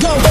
go.